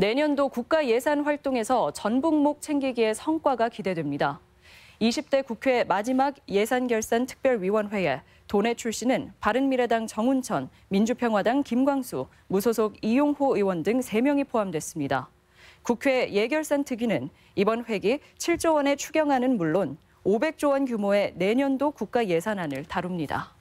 내년도 국가 예산 활동에서 전북목 챙기기의 성과가 기대됩니다. 20대 국회 마지막 예산결산 특별위원회에 도내 출신은 바른미래당 정운천, 민주평화당 김광수, 무소속 이용호 의원 등 3명이 포함됐습니다. 국회 예결산 특위는 이번 회기 7조 원의 추경안은 물론 500조 원 규모의 내년도 국가 예산안을 다룹니다.